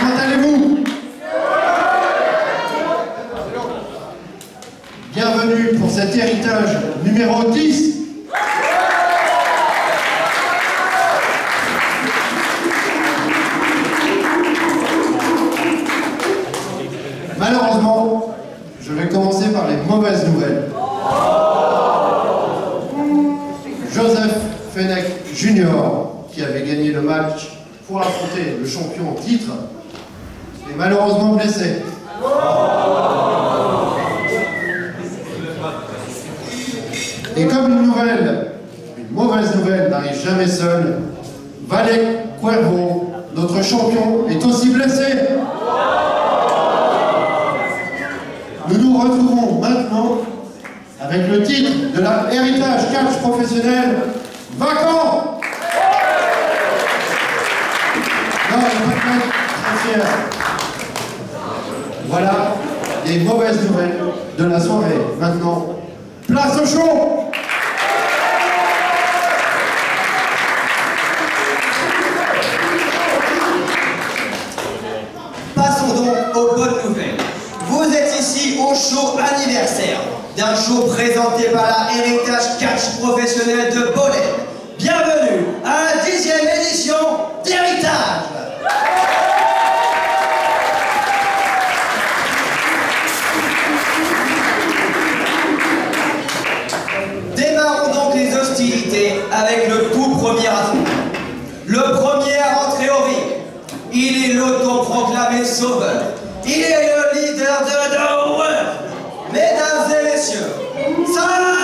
Comment allez-vous Bienvenue pour cet héritage numéro 10. Malheureusement, je vais commencer par les mauvaises nouvelles. Joseph Fenech Junior, qui avait gagné le match pour affronter le champion titre, seule, Valet Cuervo, notre champion, est aussi blessé. Nous nous retrouvons maintenant avec le titre de la Héritage Catch professionnel vacant. Voilà les mauvaises nouvelles de la soirée. Maintenant, place au show d'un show présenté par la Héritage Catch professionnel de Bolène. Bienvenue à la dixième édition d'Héritage. Démarrons donc les hostilités avec le tout premier affrontement. Le premier au ring, il est l'autoproclamé sauveur. Il est le leader de The World. Mesdames et messieurs, Psycho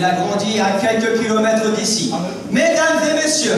Il a grandi à quelques kilomètres d'ici. Mesdames et messieurs,